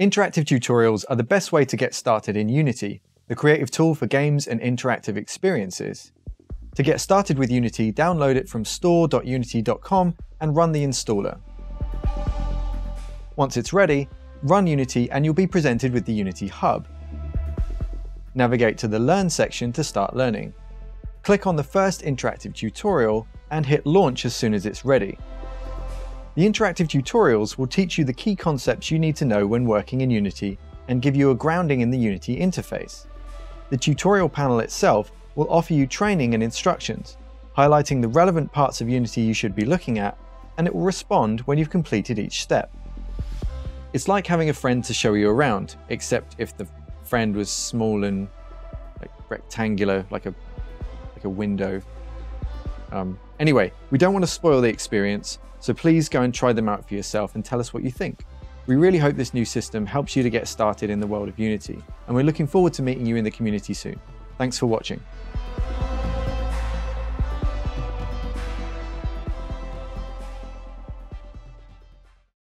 Interactive tutorials are the best way to get started in Unity, the creative tool for games and interactive experiences. To get started with Unity, download it from store.unity.com and run the installer. Once it's ready, run Unity and you'll be presented with the Unity Hub. Navigate to the Learn section to start learning. Click on the first interactive tutorial and hit Launch as soon as it's ready. The interactive tutorials will teach you the key concepts you need to know when working in Unity and give you a grounding in the Unity interface. The tutorial panel itself will offer you training and instructions, highlighting the relevant parts of Unity you should be looking at, and it will respond when you've completed each step. It's like having a friend to show you around, except if the friend was small and like rectangular, like a like a window. Um, anyway, we don't want to spoil the experience, so please go and try them out for yourself and tell us what you think. We really hope this new system helps you to get started in the world of Unity, and we're looking forward to meeting you in the community soon. Thanks for watching.